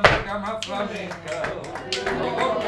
minha cama flamenca.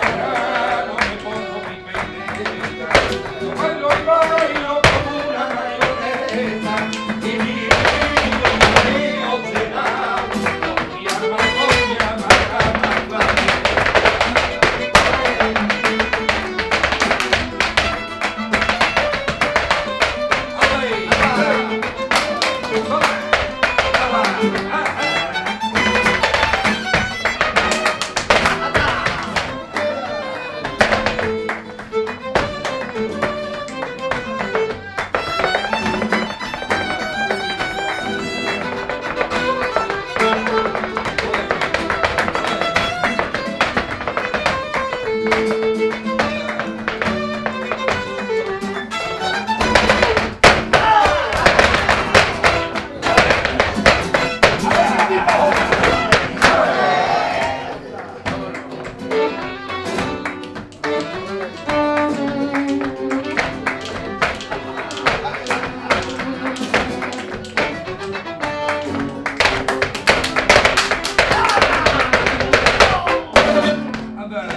Anda.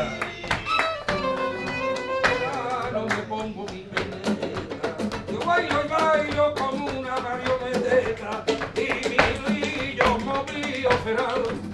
Ya no me pongo mi pendeja. Yo bailo y bailo como una marioneta y mi brillo como brillo feral